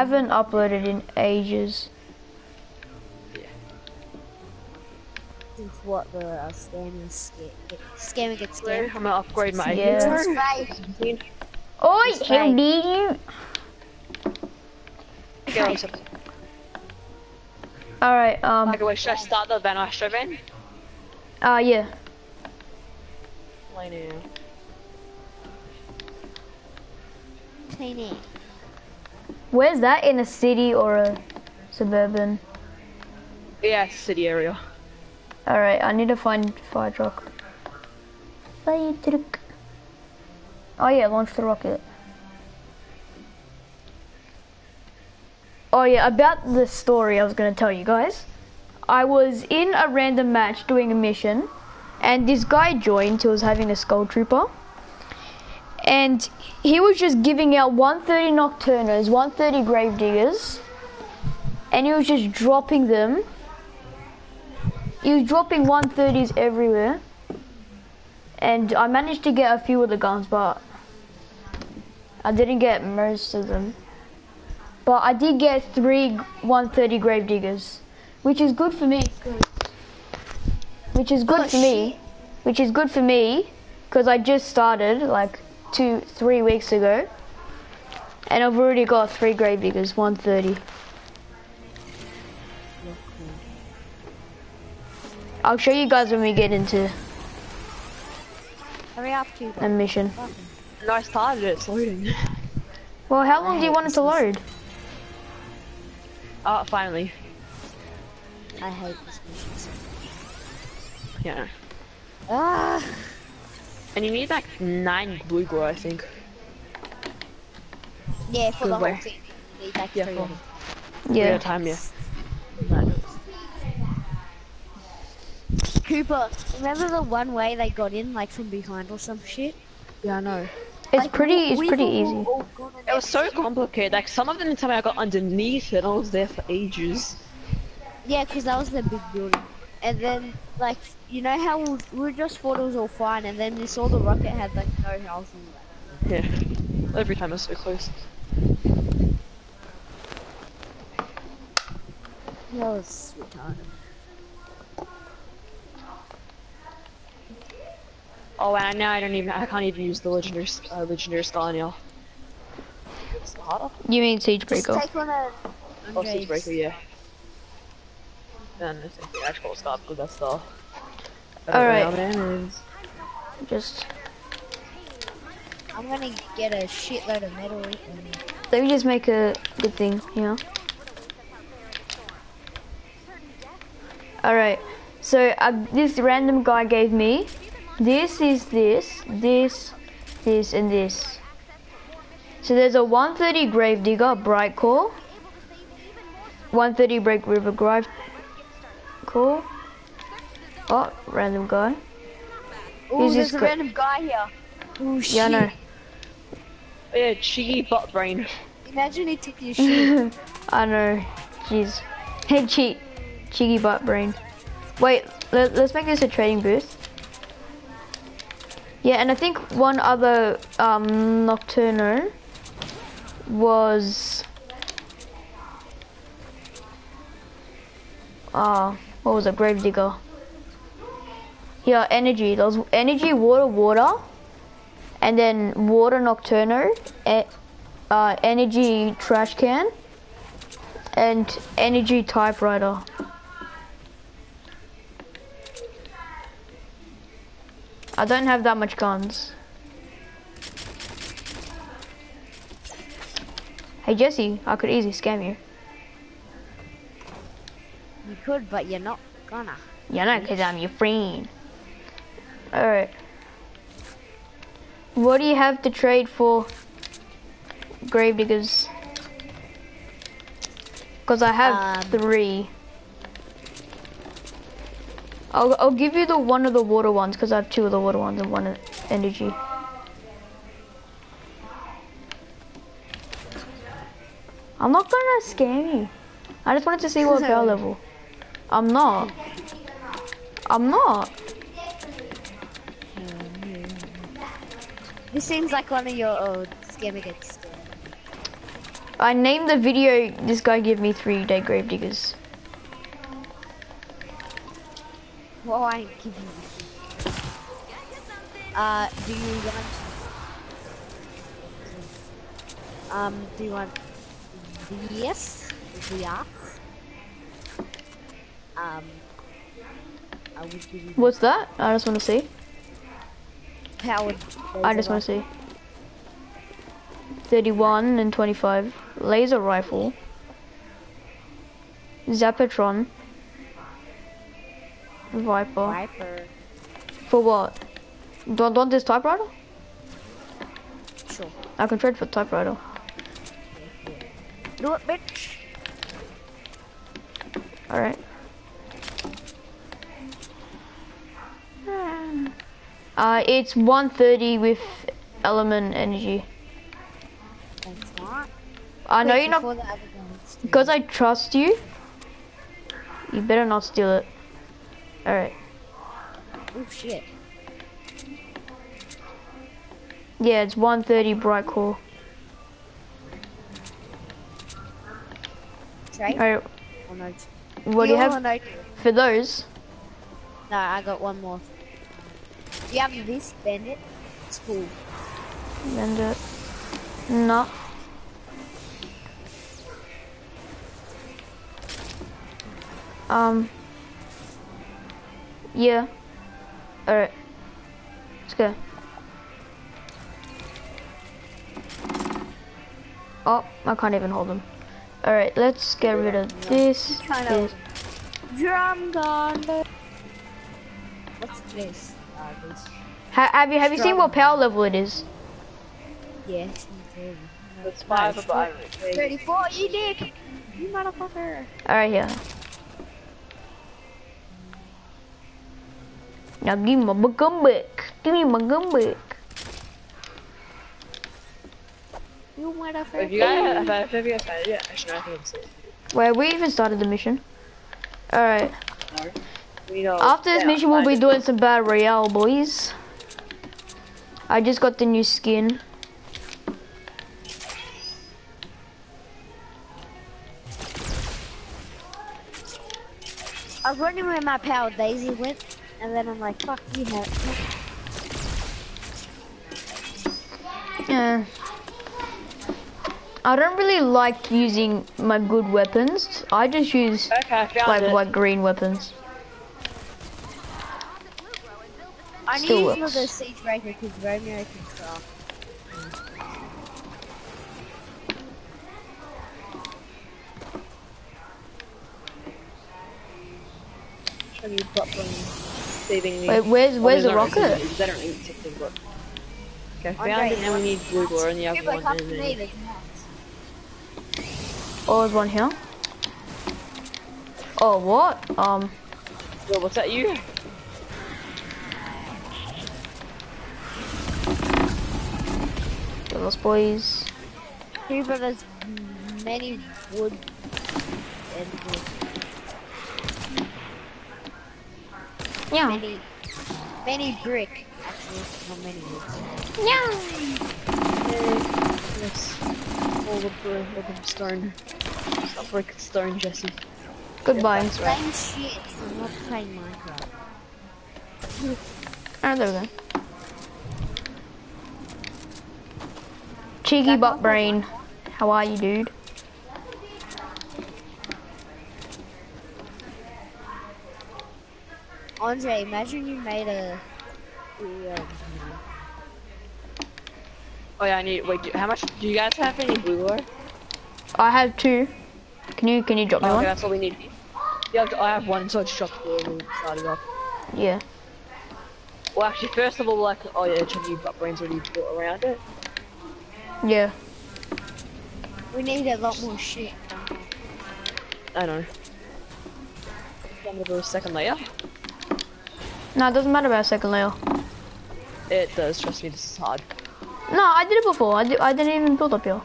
haven't uploaded in ages. Since what the uh, scammers sca- get, scammer gets scammed. I'm gonna upgrade my Yeah. Spray. Oi, That's how right. dare you? Go, so, Alright, um, by the way, should I start the Van Astro van? uh, yeah. Play now. Cleaning. Where's that? In a city or a suburban? Yeah, city area. Alright, I need to find fire truck. Fire truck. Oh yeah, launch the rocket. Oh yeah, about the story I was gonna tell you guys. I was in a random match doing a mission, and this guy joined who was having a skull trooper. And he was just giving out 130 nocturnos, 130 gravediggers, and he was just dropping them he was dropping 130s everywhere. And I managed to get a few of the guns, but I didn't get most of them. But I did get three 130 gravediggers, which is good for me. Which is good Oh, for me. Which is good for me, because I just started like two, three weeks ago. And I've already got three grave diggers, 130. I'll show you guys when we get into Hurry up, to a mission. Nice I started it's loading. Well, how long do you want it to load? Ah, finally. I hate this mission. Yeah. Ah, And you need like nine blue glow, I think. yeah, for the Good way. whole team. You need like Yeah, three for- of. Yeah. Yeah. time, yeah. Cooper, remember the one way they got in, like from behind or some shit? Yeah, I know. It's Like, pretty. It's pretty easy. were all gonna It was so complicated. Like some of them, time I got underneath and I was there for ages. Yeah, because that was the big building. And then, like, you know how we, we just thought it was all fine, and then we saw the rocket had like no health and that. Yeah. Every time it's so close. That was retarded. Oh, and now I don't even. I can't even use the legendary, uh, legendary scar now. It's harder. You mean Siege Just Breaker? take on a. Oh, Siege Breaker, yeah. Then I think the actual scar because that's the. Alright. Just I'm gonna get a shitload of metal. And let me just make a good thing here. All right. So uh, this random guy gave me. This is this, this, this, and this. So there's a 130 Gravedigger Bright Core. 130 Break River Grave Core. Oh, random guy. oh, Who's there's this a guy? random guy here. Oh shit! Yeah, I know. Oh, yeah, cheeky butt brain. Imagine he took your shit. I know. Jeez. Hey, cheat. Cheeky butt brain. Wait, let, let's make this a trading booth. Yeah, and I think one other um, Nocturno was. Ah, what was it? Gravedigger. Yeah, energy. There was energy, water, water, and then water Nocturno, e- uh, energy trash can, and energy typewriter. I don't have that much guns. Hey Jesse, I could easily scam you. Could, but you're not gonna. You know, cause I'm your friend. Alright. What do you have to trade for gravediggers? Cause I have Um, three. I'll, I'll give you the one of the water ones because I have two of the water ones and one of energy. I'm not gonna scam you. I just wanted to see what power level. I'm not. I'm not. This seems like one of your old scammer gets. I named the video. This guy gave me three dead grave diggers. Well, I ain't giving you. Uh, do you want? Um, do you want yes? Yes. Um, I would give you What's that? I just want to see. powered. I just want to see. 31 and 25. Laser rifle. Zapatron. Viper. Viper. For what? Don't want this typewriter? Sure. I can trade for typewriter. Do it, bitch. Alright. Uh, it's 130 with element energy. I know you're not, before the other guys because I trust you. You better not steal it. Alright. Oh shit. Yeah, it's 130 bright core. Alright, Oh, no. what do you have No, for those? no, I got one more. Do you have this bandit? It's cool. Vendor. No. Um. Yeah. Alright. Let's go. Oh, I can't even hold them. Alright, let's get rid of this. Kind this. of drum gun. What's this? This. Ha have you have you seen what power level it is? Yes. you do. That's five No, of iron. 34, you dick! You motherfucker! Alright, here. Now give me my gun back. Give me my gun back. You motherfucker! If you guys have, have you guys found it yet? Actually, no, I think it's it. Wait, we even started the mission. Alright. No. We know. After this yeah, mission, we'll be doing some Battle Royale, boys. I just got the new skin. I was wondering where my power daisy went, and then I'm like, fuck, you have it. Yeah. I don't really like using my good weapons. I just use Okay, I like it. like green weapons. I need Still to works. the siege breaker because Romeo can craft. Show me butt from saving me. Wait, where's Well, where's the there's no reason rocket? to- They don't need to take the. Okay, I found Andre, it, and we need blue glow, and the other one come is in. there's Oh, there's one here. Oh, what? Um, Well, what's that you? Those boys. People, there's many wood and wood. Yeah. many, many brick. Actually, not many wood. Yes. All the brick, all the stone. Stop brick stone, Jesse. Goodbye. That's right. Same shit. I'm not playing Minecraft. Oh, there we go. Cheeky butt brain. How are you, dude? Andre, imagine you made a. a, um, Oh yeah, I need. Wait, do, how much? Do you guys have any blue glow? I have two. Can you can you drop me Oh, okay, one? that's all we need. Yeah, I have one, so I just dropped the blue started off. Yeah. Well, actually, first of all, like, oh yeah, check you butt brains already built around it. Yeah. we need a lot more shit. I know. I'm gonna do a second layer. No, it doesn't matter about second layer. It does. Trust me, this is hard. No, I did it before. I, did, I didn't even build up here.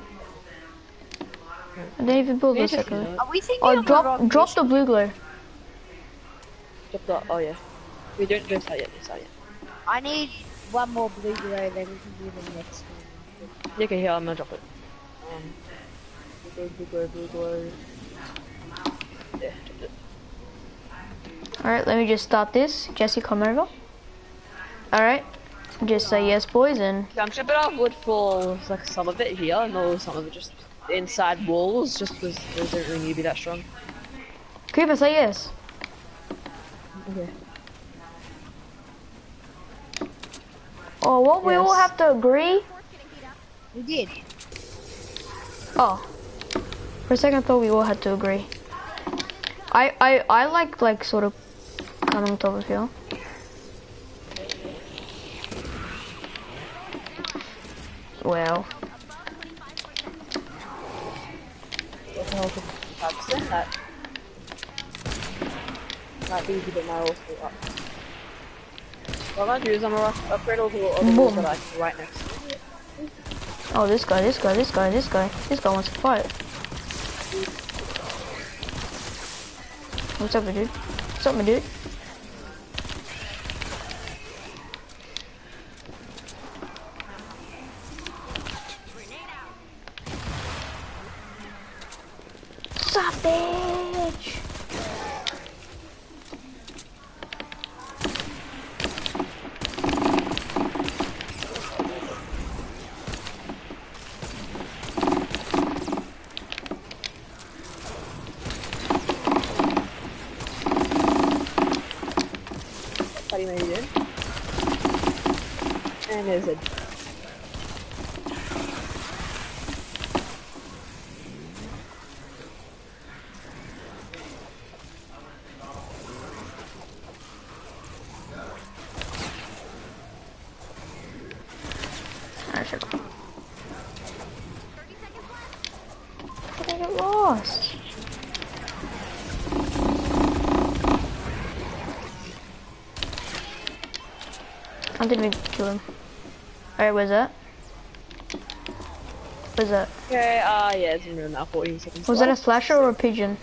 I didn't even build the second layer. though. Are we thinking Oh, the drop drop the blue glow. Drop the. Oh yeah. We don't do that yet. Do that yet. I need one more blue glow, then we can do the next one. Yeah, Okay, here I'm gonna drop it. Um, Blue, blue glory, blue glory. Yeah. Alright, let me just start this. Jesse, come over. Alright. Just say yes, boys, and I'm shipping off wood for like some of it here, and no, some of it just inside walls, just because those don't really need to be that strong. Cooper, say yes. Okay. Oh, what? We all have to agree? We did. Oh. For a second, I thought we all had to agree. I, I, I like, like, sort of, kind on top of here. Well, What the hell could I send that? Might be easy, but now also up. What I'm gonna do is I'm gonna upgrade all the other walls that I right next to it. Oh, this guy, this guy, this guy, this guy, this guy wants to fight. What's up, my dude? What's up, my dude? Savage! How do you made it in? There's a? I didn't even kill him. Alright, where's that? Where's that? Okay, uh, yeah, it's in now 14 seconds. Was that a slasher or a pigeon?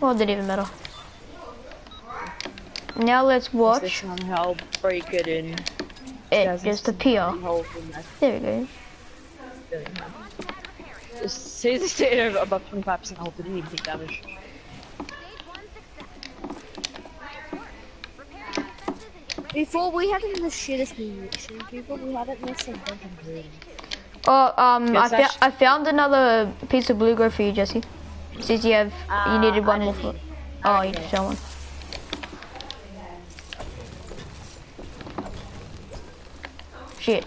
Well, it didn't even matter. Now let's Watch. watch somehow break it in. it just appear. Hole in that There we go. say the state above 25% health, didn't even take damage. Before we hadn't the shittest munition people, we hadn't missed some fucking green. Oh, um, I, Yes, fou- I found another piece of blue glow for you, Jesse. Since you have, you Uh, needed one I more don't need- Oh, I you don't just found one. Shit.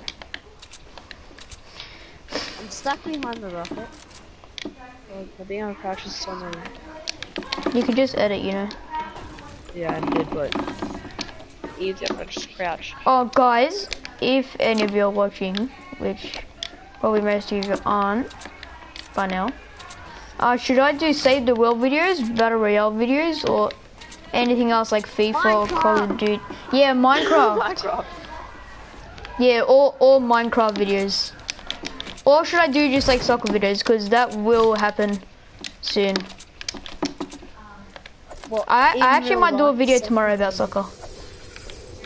I'm stuck behind the rocket. Well, the being on crash is so many. You could just edit, you know. Yeah, I did, but easy if I just crouch. Oh, guys, if any of you are watching, which probably most of you aren't by now, uh, should I do save the world videos, battle royale videos, or anything else like FIFA or Call of Duty? Yeah, Minecraft. Minecraft. yeah, or or Minecraft videos. Or should I do just like soccer videos? Because that will happen soon. Well, I, I actually might do a video tomorrow about soccer.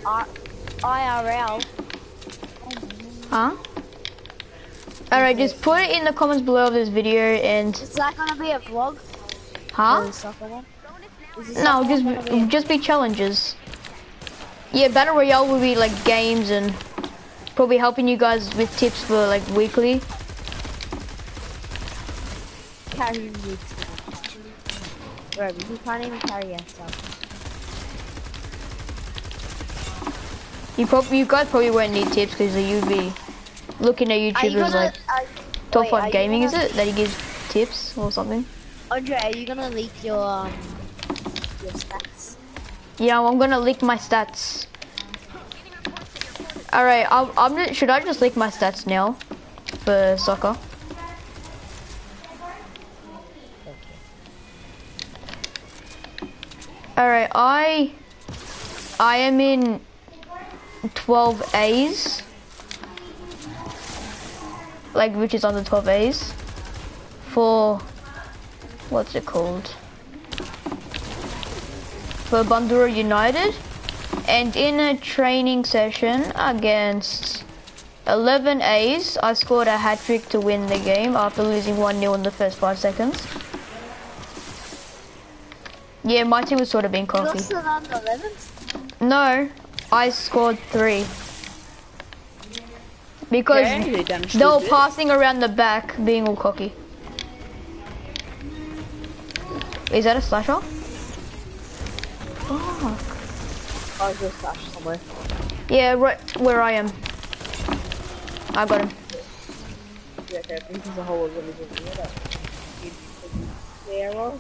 I- IRL. Huh? Alright, just put it in the comments below of this video and Is that gonna be a vlog? huh? Or the soccer one? Is the No, just be just be challenges. Yeah, battle royale will be like games and probably helping you guys with tips for like weekly. carry me Bro, you can't even carry yourself. You probably you guys probably won't need tips because you'd be looking at YouTubers gonna, like are, Top wait, Five Gaming, is gonna- it? That he gives tips or something. Andre, are you gonna leak your um your stats? Yeah, I'm gonna leak my stats. All right, I'll, I'm. Should I just leak my stats now for soccer? All right, I I am in 12 A's, like which is on the 12 A's for what's it called? For Bandura United, and in a training session against 11 A's. I scored a hat trick to win the game after losing 1 0 in the first 5 seconds. Yeah, my team was sort of being You cocky. lost it on the 11th? No, I scored 3. Because Okay, they they were passing around the back, being all cocky. Is that a slasher? Fuck. I was just slash somewhere. Yeah, right where I am. I got him. Yeah, okay, I think there's a whole lot of them in here that there are.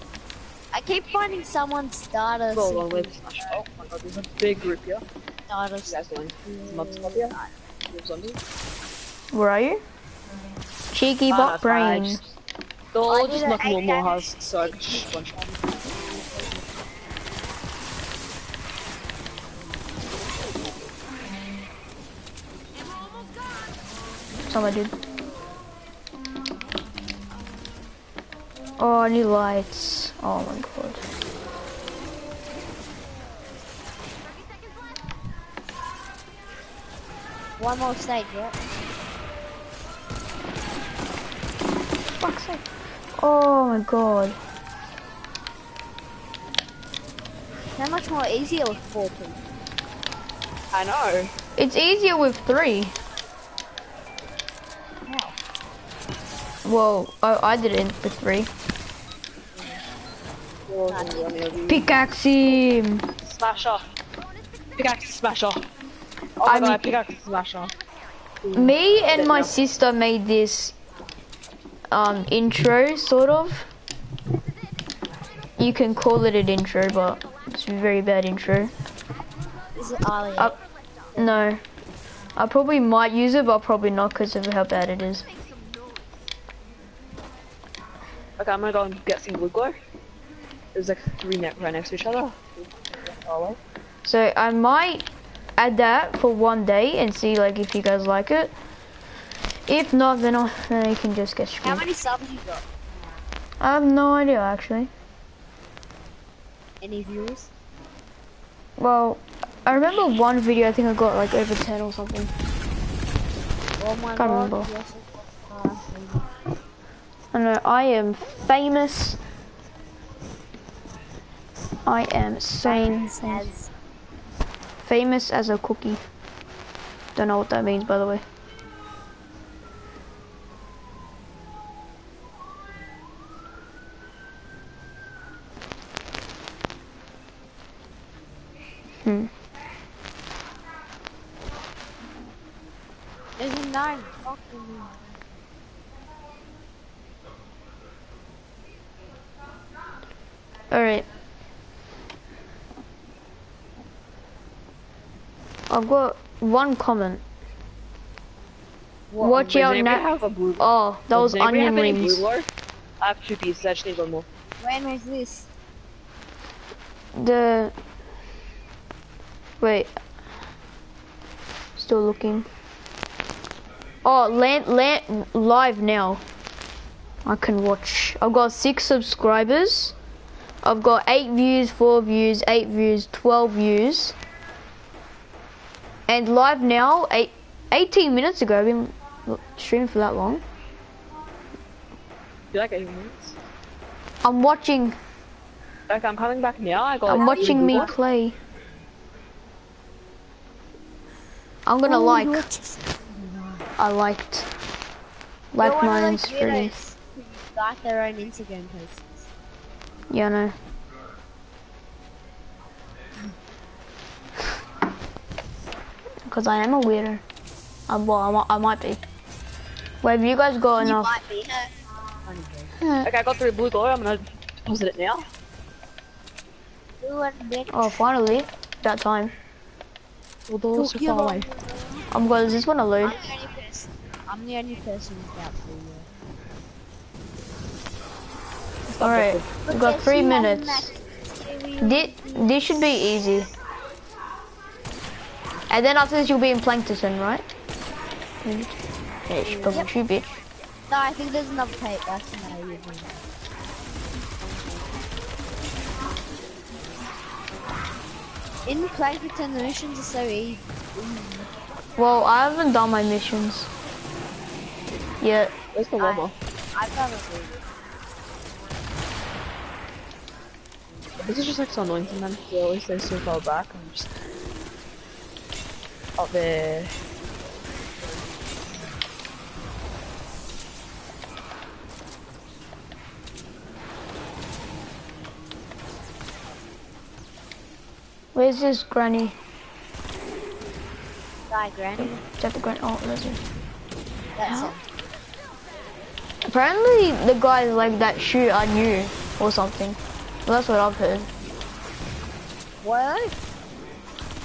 I keep finding someone's starter. Go along with. Oh my god, there's a big group here. starter. You guys going? Some mobs up here. There's. Where are you? Cheeky Ah, bot that's I brain. just- They'll all just knock more more damage. house, so I can just one shot. Someone did. Oh, I need lights. Oh my god. One more stage, yeah. Fuck's sake. Oh my god. How much more easier with four people? I know. It's easier with three. How? Well, I, I did it with three. Pickaxe him. Smasher. Pickaxe smasher. Oh my I'm- god, pickaxe smasher. Me and my sister made this um intro, sort of. You can call it an intro, but it's a very bad intro. Is it Ali? Up. No. I probably might use it, but probably not because of how bad it is. Okay, I'm gonna go and get some blue glow. There's like three net right next to each other. So I might add that for one day and see like if you guys like it. If not, then, I'll, then you can just get How many subs you got? I have no idea actually. Any viewers? Well, I remember one video I think I got like over 10 or something. Oh my Can't god. remember. Yes, it was, uh, I know I am famous. I am sane. as Famous as a cookie. Don't know what that means by the way. Hmm. There's a nine. Fucking nine. Alright. I've got one comment. Watch Does out now. have a blue Oh, those was Does onion have any rings. blue? I have two pieces, I just need one more. When was this? The wait, still looking. Oh, land land live now. I can watch. I've got six subscribers. I've got eight views, four views, eight views, twelve views. And live now, eight, 18 minutes ago. I've been streaming for that long. You like eight minutes? I'm watching. Okay, I'm coming back now. I got. I'm watching me play. I'm gonna Oh, like. you I liked. You're Like one of mine those stream. weirdos who Got their own Instagram posts. Yeah, I know. Because I am a weirdo. Uh, well, I, mi- I might be. Well, have you guys got You enough? might be. Okay, I got three blue glow. I'm gonna deposit it now. Blue and bitch. Oh, finally. That time. Well, they're all so Took you far long. away. I'm going, does this one a load? I'm the only person. I'm the only person without blue. Alright, we've got three minutes. This, this should be easy. And then after this you'll be in Plankerton, right? Yeah, she probably should, bitch. No, I think there's another tape. That's no, you didn't. In Plankerton, the missions are so easy. Well, I haven't done my missions yet. Where's the I- I've done it. This is just like so annoying to sometimes. They always stay so far back. I'm just up there. Where's this granny? Die, Granny. Is that the granny? Oh, that's it. That's it. Apparently, the guys like that shoot are new or something. Well, that's what I've heard. What?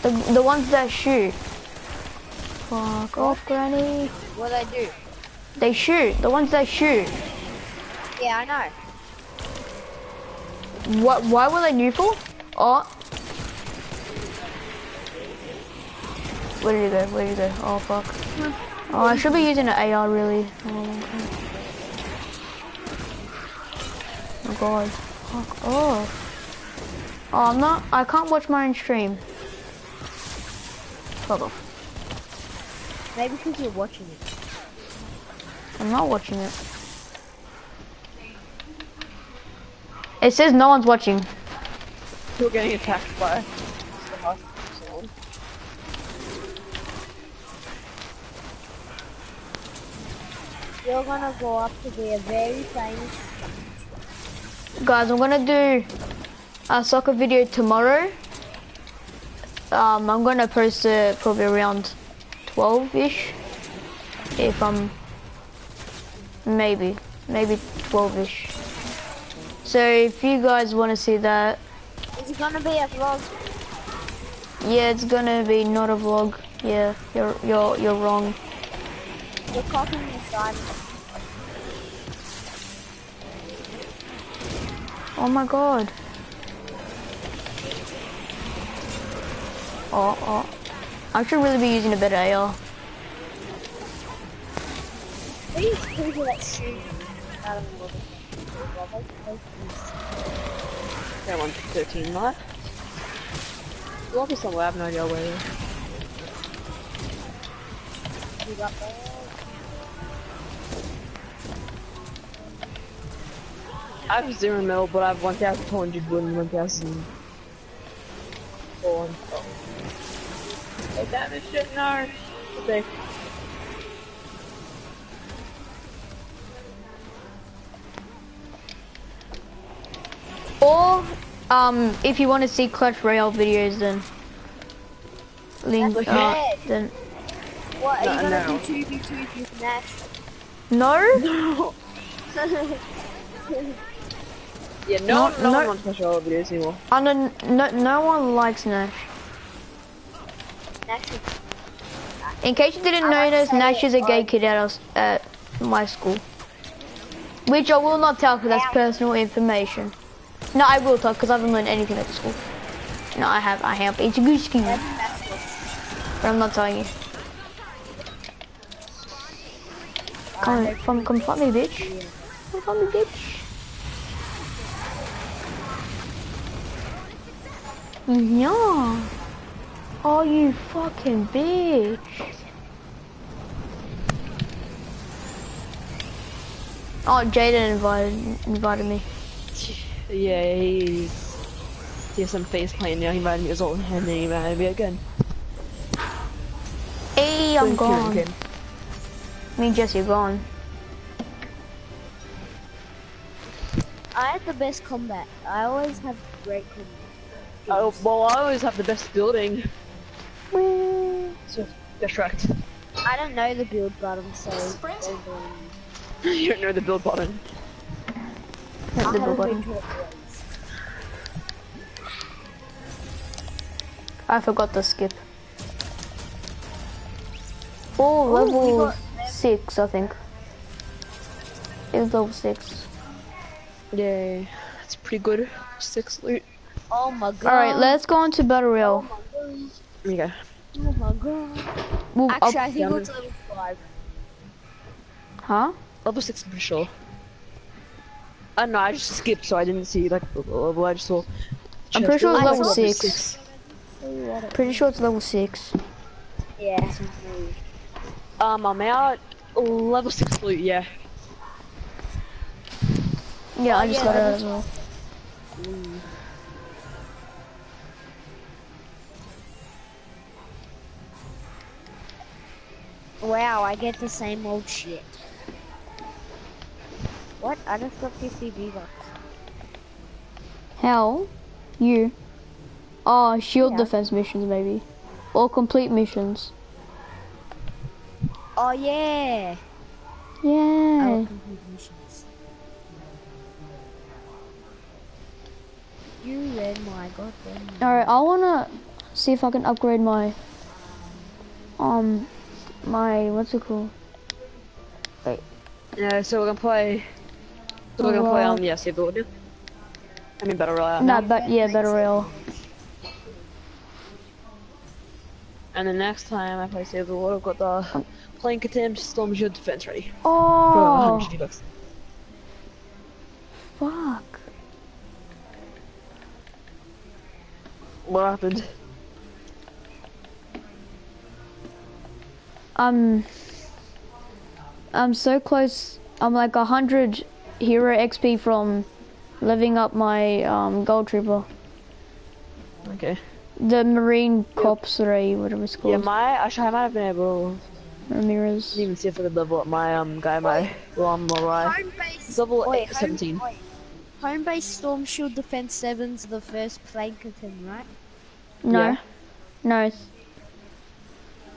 The the ones that shoot. Fuck off, granny. What do they do? They shoot. The ones that shoot. Yeah, I know. What? Why were they new for? Oh. Where did he go? Where did he go? Oh fuck. Oh, I should be using an AR really. Oh. Oh god. Fuck off. Oh, I'm not. I can't watch my own stream. Fuck off. Maybe because you're watching it. I'm not watching it. It says no one's watching. You're getting attacked by someone. You're gonna go up to be a very famous. Guys, I'm gonna do a soccer video tomorrow. Um, I'm gonna post it probably around 12-ish. If I'm, maybe, maybe 12-ish. So if you guys want to see that, Is it gonna be a vlog? yeah, it's gonna be not a vlog. Yeah, you're you're you're wrong. You're copying the side. Oh my god. Oh, oh. I should really be using a AR. That out of the water. Yeah, one thirteen left. We'll be somewhere. I have no idea where. You got? I have zero mil, but I have 1,200 wood and 1,000. Oh, Take that this shit, no. Okay. Or, um, if you want to see Clutch Royale videos, then link. Uh, then What, are No, you gonna no. do 2v2 with Nash? no. Yeah, no, No, one- no, no. one wants to show videos anymore. I don't, no, no one likes Nash. In case you didn't I notice, Nash is a gay kid at us at my school. Which I will not tell because that's personal information. No, I will tell because I haven't learned anything at school. No, I have. I have. It's a good Nash. but I'm not telling you. Come, come, come find me, bitch. Come find me, bitch. Yeah. Oh, you fucking bitch. Oh, Jaden invited invited me. Yeah, he's. He has some face playing now. He invited me as well, and then he invited me again. Hey, I'm Thank you gone. again. Me and Jesse are gone. I have the best combat. I always have great combat. Oh, well, I always have the best building. Whee. So, distract. I don't know the build button, so. don't blame me. you don't know the build button. Hit I the haven't button. been to it once. I forgot to skip. Oh, Ooh, level we six, I think. It's level six. Yay. That's pretty good. Six loot. Oh my god. All right, let's go on to battle Oh royale. my god. There you go. Oh my god. I'll- Actually, I think Yeah. it's level 5. huh? Level 6, I'm pretty sure. I don't know, I just skipped, so I didn't see, like, the level. I just saw. I'm pretty sure it's level saw six. Pretty sure it's level six. Yeah. Um, I'm out level six loot. Yeah. Yeah, I Oh, just yeah, got it as well. Wow, I get the same old shit. What? I just got 50 V-Bucks. How? You? Oh, shield Yeah. defense missions maybe. Or complete missions. Oh yeah! Yeah. will. You read my goddamn. Alright, I wanna see if I can upgrade my um my what's it called? Yeah. So we're gonna play. So we're gonna play on yeah, save the world. yeah? I mean battle royale. Nah, but yeah, battle royale. And the next time I play save the world, I've got the playing contempt storm shield defense ready. Oh. For Oh, 100 bucks. fuck. What happened? I'm I'm so close. I'm like a hundred hero XP from living up my um, gold trooper, Okay. the Marine Corps Ray, whatever it's called. Yeah, called. my actually I might have been able. Ramirez. Didn't even see if I could level up my um guy my Ron Morai. Home base. It's level Wait, eight, home- 17. wait. Home base Storm Shield Defense 7's the first Plankerton, right? No, Yeah. no, it's,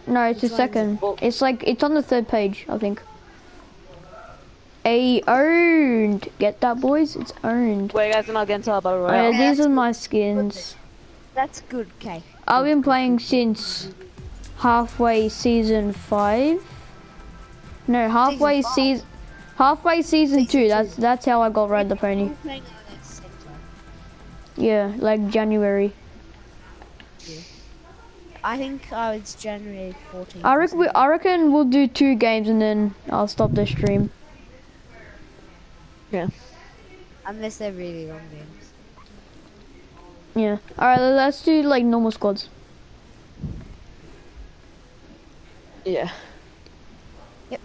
no, it's the Which one is it? second. Well- It's like it's on the third page, I think. A owned. Get that, boys? It's owned. Wait, guys, I'm not getting to battle Uh, royale. these are my skins. That's good, okay. I've been playing since halfway season five. No, halfway five? season. Halfway season, Season two. two. That's that's how I got Ride the Pony. We're playing at the same time. Yeah, like January. I think uh, it's January 14th. I or reckon we. I reckon we'll do two games and then I'll stop the stream. Yeah. Unless they're really long games. Yeah. All right, let's do like normal squads. Yeah. Yep.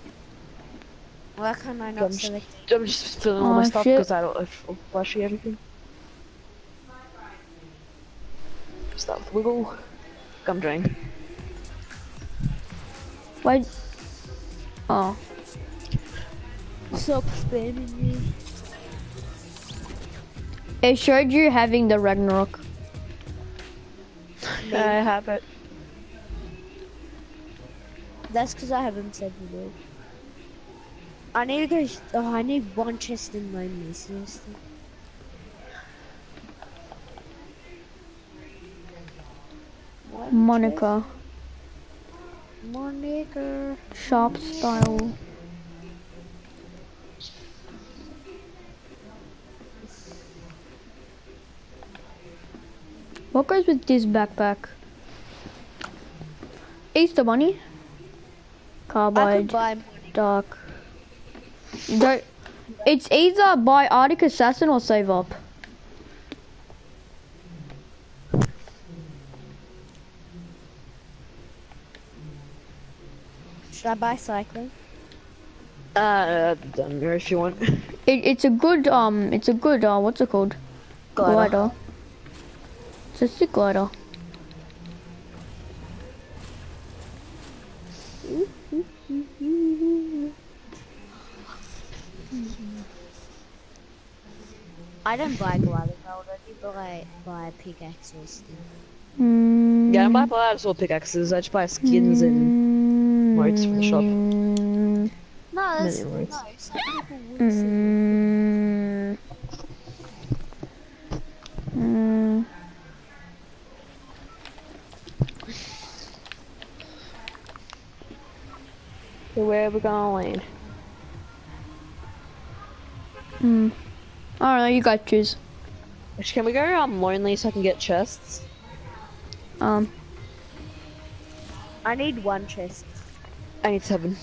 Why can't I I'm not just, select? I'm just filling all my stuff because I don't know if I'll flash you everything. Start with wiggle. Gum drain. Why? Oh. Stop spamming me. It showed you having the Ragnarok. I have it. That's because I haven't said the word. I need to go. Oh, I need one chest in lonely. Seriously. Monica. Monica. Sharp style. What goes with this backpack? Easter bunny. Carbide. Dark. Don't. It's either buy Arctic Assassin or save up. Should I buy cycling? Uh, done here if you want. It, it's a good um. It's a good uh. What's it called? Glider. It's a stick glider. I don't buy gliders. I would only buy buy pickaxes. Mm, Yeah, I don't buy bladders or pickaxes. I just buy skins and modes from the shop. Mm, No, that's Many no. Some people would say. mm, mm. So where are we gonna land? Mm. I don't know. You guys choose. Can we go um lonely so I can get chests? Um. I need one chest. I need seven.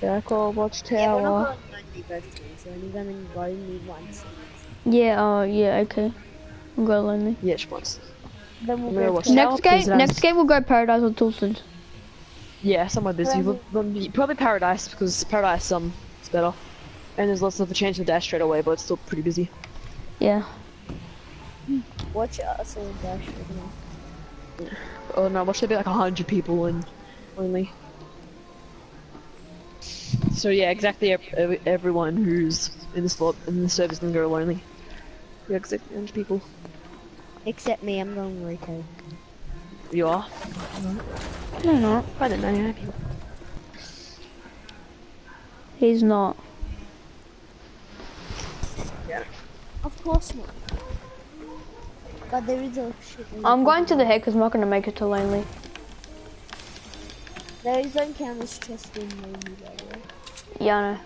Jackal Watchtower. Yeah, we're not going lonely both times. We're only gonna go need one. Yeah. Oh. yeah. Okay. I'm going lonely. Yeah, she wants. Then we'll go was? Next game, next game we'll go Paradise or Tilted. Yeah, somewhere busy. We'll, we'll probably Paradise because Paradise um is better, and there's less of a chance of dash straight away, but it's still pretty busy. Yeah. Watch us all dash for them. Oh no, watch there be like a hundred people and only. So yeah, exactly. ev- ev- Everyone who's in the slot in the service can go lonely. Yeah, exactly hundred people. Except me, I'm going Rico. You are. No, not. Find it ninety-nine people. He's not. Yeah. Of course not. But there is a shit. I'm going to the head because I'm not going to make it to Lonely. Those don't count chest in maybe by the way. Yeah, I know.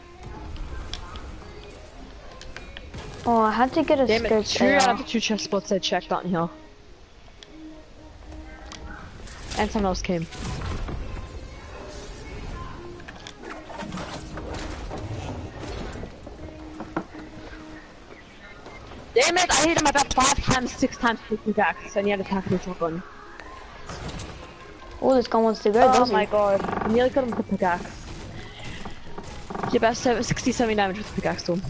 Oh, I had to get a Damn scope it! Two out AR. of the two chest spots I checked aren't here. And someone else came. Damn it! I hit him about five times, six times with pickaxe, and he had attack with shotgun. Oh, this guy wants to go, Oh doesn't my he? god! I nearly got him with the pickaxe. He about seven, 60, 70 damage with the pickaxe to him.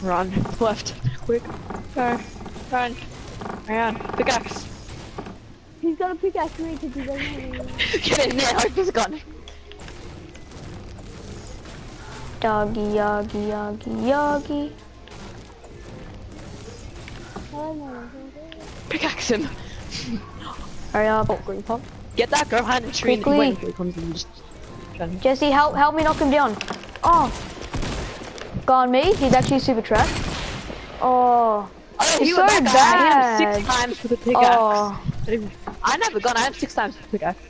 Run, left, quick, run, run, run, pickaxe. He's got a pickaxe me because he doesn't have any. Get in there, he's gone. Doggy, yoggy, yoggy, yoggy. Oh Pickaxe him. Hurry up. Oh, green pump. Get that girl behind the tree and Quickly. wait until he comes and just Jesse, help, help me knock him down. Oh. Gone me. He's actually super trash. Oh. Oh, It's he so that guy. I hit him bad. six times with a oh. pickaxe. Oh. I never got. I have six times with a pickaxe.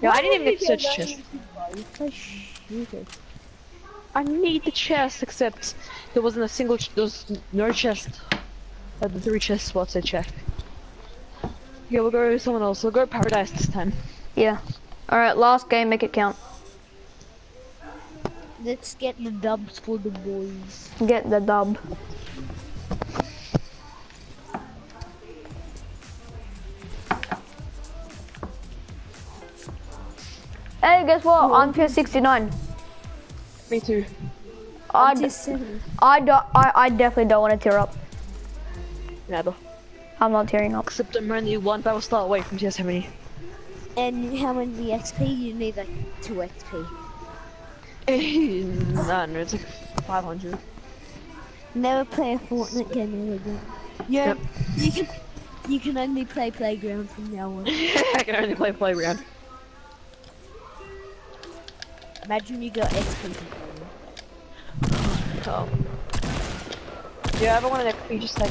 Yeah, I didn't even get to search chest. I need the chest, except there wasn't a single. Ch there was no chest. At the three chest spots I checked. Yeah, we'll go with someone else. We'll go to paradise this time. Yeah. Alright, last game, make it count. Let's get the dubs for the boys. Get the dub. Hey, guess what? I'm tier 69. Me too. I, Tier. I, do, I, I definitely don't want to tear up. Never. I'm not tearing up. Except I'm only one battle star away from tier 70. And how many XP? You need like two XP. no, no, it's like 500. Never play a Fortnite game ever again. Yeah, Yep. you can. You can only play playground from now on. I can only play playground. Imagine you got XP. Oh. Yeah, I ever want an XP, just like,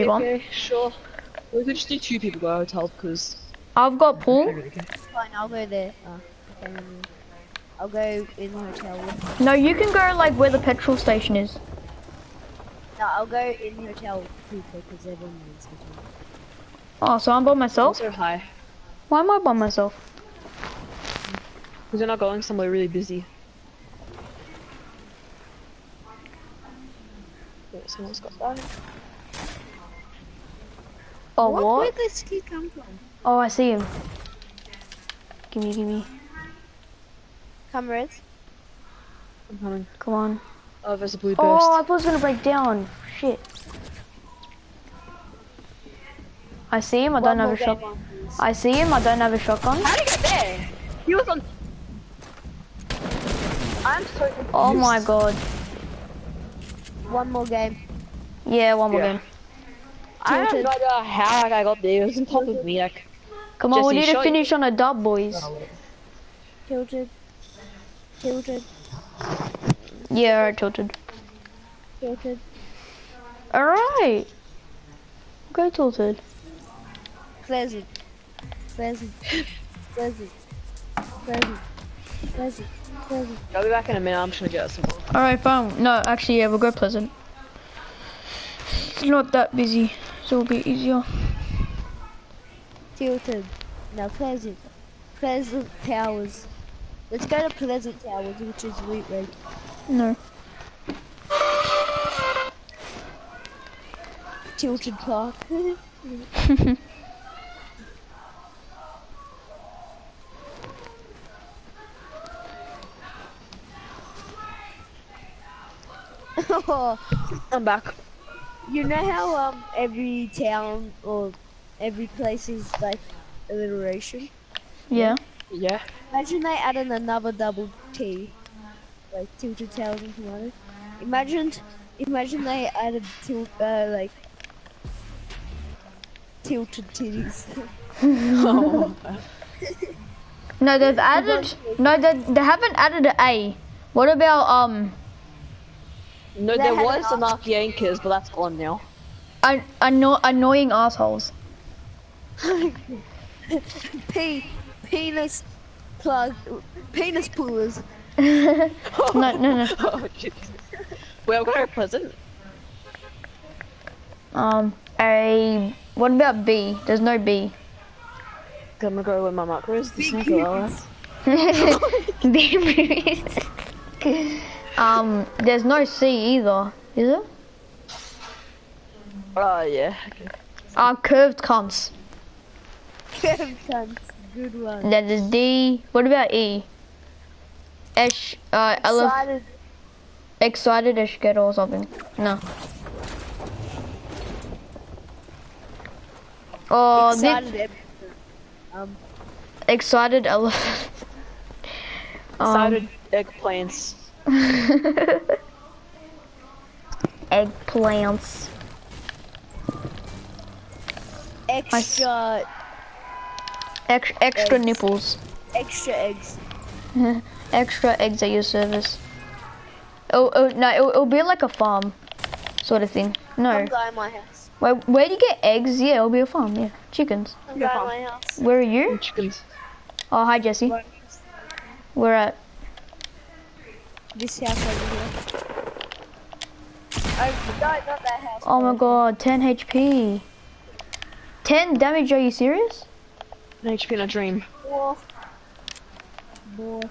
if you want. Okay, sure. We could just do two people go hotel because I've got I pool. don't really care. Fine, I'll go there. Oh, okay, I'll go in the hotel. No, you can go like where the petrol station is. no, I'll go in the hotel people because everyone needs hotel. Oh, so I'm by myself? Also high. Why am I by myself? Because you're not going somewhere really busy. Wait, someone's got that. Oh, Where what? did this kid come from? Oh, I see him. Gimme, gimme. Come, Reds. I'm coming. Come on. Oh, there's a blue oh, burst. Oh, I thought it was gonna break down. Shit. I see him. I don't One have a shotgun. I see him. I don't have a shotgun. How did he get there? He was on. I'm so confused. Oh my god. One more game. Yeah, one more Yeah. game. I have no idea how I got there. It was on top of me. Like, Come on, we need to finish on a dub, boys. Tilted. Tilted. Yeah, alright, tilted. Tilted. Alright. Go tilted. Pleasant. Pleasant. Pleasant. Pleasant. Pleasant. Pleasant. I'll be back in a minute. I'm just gonna get some. Alright, fine. No, actually, yeah, we'll go Pleasant. It's not that busy, so it'll be easier. Tilted. Now Pleasant. Pleasant Towers. Let's go to Pleasant Towers, which is Wheat Ridge. No. Tilted Park. I'm back. You know how um every town or every place is like alliteration? yeah. Yeah. Imagine they added another double T, like tilted towers and tomatoes. Imagine, imagine they added tilt, uh, like tilted titties. oh. No, they've added. No, they, they haven't added an A. What about um No, there was an an Ark Yankers, but that's gone now. an, anno- annoying assholes? P, penis plug, penis pullers. No, no, no. oh, jeez. Well, we're pleasant. Um, A. What about B? There's no B. I'm gonna go with my marker is the Big B. um, there's no C either, is it? Oh, yeah. Okay. Uh, curved cunts. Cunts. Good one. Then there's D. What about E? Esh, uh, elef- Excited. excited Eshket or something. No. Oh, this Excited. em- Um, excited elephant. Um, Cited eggplants. eggplants. extra, Ex- extra Eggs. nipples. extra eggs. extra eggs at your service. Oh, oh no, it'll, it'll be like a farm, sort of thing. No, Come by my house. where where do you get eggs? Yeah, it'll be a farm. Yeah, chickens. Come Yeah, my house. Where are you? Chickens. Oh, hi Jesse. We're at. This house over here. Oh, no, not that house. Oh my god, 10 HP. 10 damage? Are you serious? An HP in a dream. More. More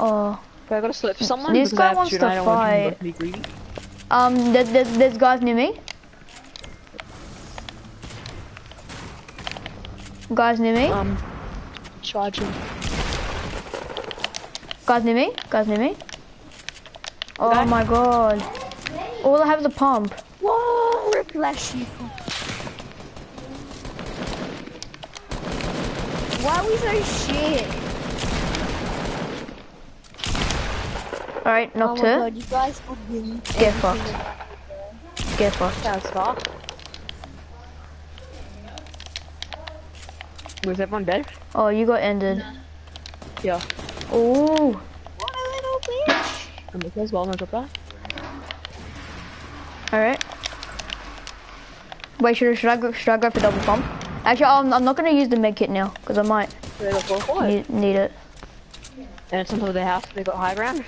Oh, Okay, I gotta slip for someone. This guy wants to, to and I don't want fight. to um, there, there's there's guys near me. Guys near me. Um, charging. Guys near me. Guys near me. Oh Guy? my god. All I have is a pump. Whoa, Whiplash you. Why are we so shit? Alright, Oh knocked my her. god, you guys would win. Get everything fucked. about- Get fucked. Sounds far. Was everyone dead? Oh, you got ended. Yeah. Oh, What a little I'm okay as well. I'm gonna drop that. alright. Wait, should, should I go? Should I go for double pump? Actually, um, I'm not gonna use the med kit now because I might They got four forward. need, need it. And it's on top of their house. They got high ground.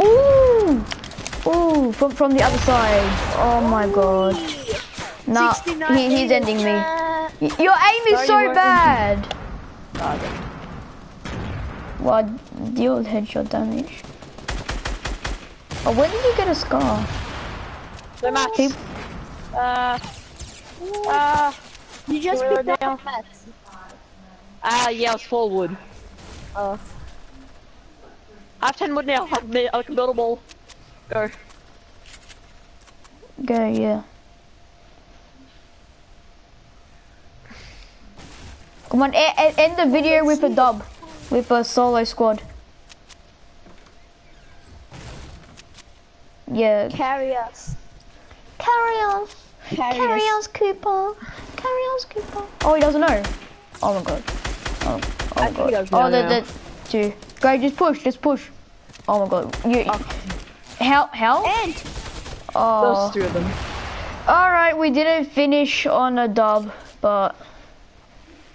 Ooh, ooh, from from the other side. Oh my god. Nah, he, he's ending me. Your aim is No, so bad. Well, deal with headshot damage. Oh, when did you get a scar? So Matt. Keep- Uh. Uh. You just Where picked are up mats. Ah, yeah, it's was full wood. Oh. I have 10 wood now. I can build- I can build a wall. Go. Go, yeah. Come on, end the video with a dub, with a solo squad. Yeah. Carry us. Carry on, Carry, carry us. on, Cooper. Carry on, Cooper. Oh, he doesn't know. Oh my god. Oh, oh I my god. he oh, know the, the two. Go, just push, just push. Oh my god. You. Oh. help, help. And Oh. Those three of them. Alright, we didn't finish on a dub, but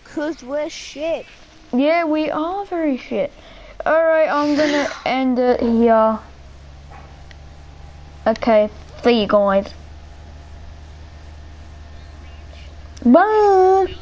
Cause we're shit. Yeah, we are very shit. Alright, I'm gonna end it here. Okay, see you guys. Bye!